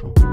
Lifestyle